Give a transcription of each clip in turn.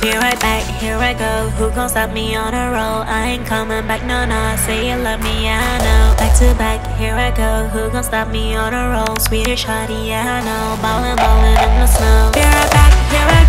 Be right back, here I go. Who gon' stop me on a roll? I ain't coming back, no, no. Say you love me, I know. Back to back, here I go. Who gon' stop me on a roll? Swedish hottie, yeah, I know. Ballin', ballin' in the snow. Be right back, here I go.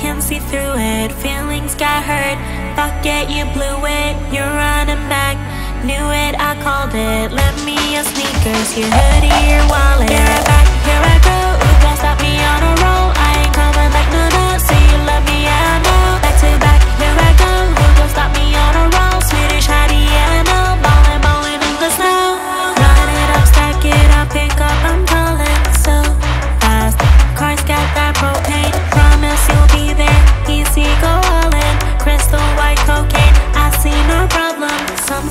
Can see through it. Feelings got hurt, fuck it, you blew it. You're running back, knew it, I called it. Lend me your sneakers, your hoodie, your wallet.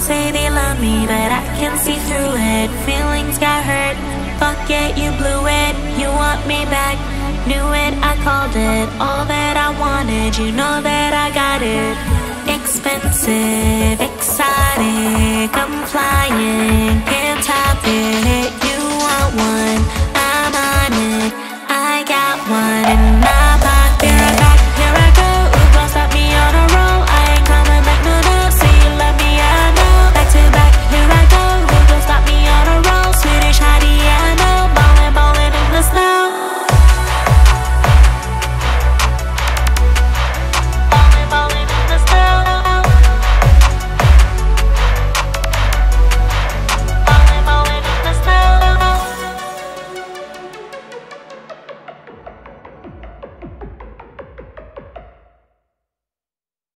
Say they love me, but I can see through it. Feelings got hurt. Fuck it, you blew it. You want me back. Knew it, I called it. All that I wanted, you know that I got it. Expensive, exotic, I'm flying.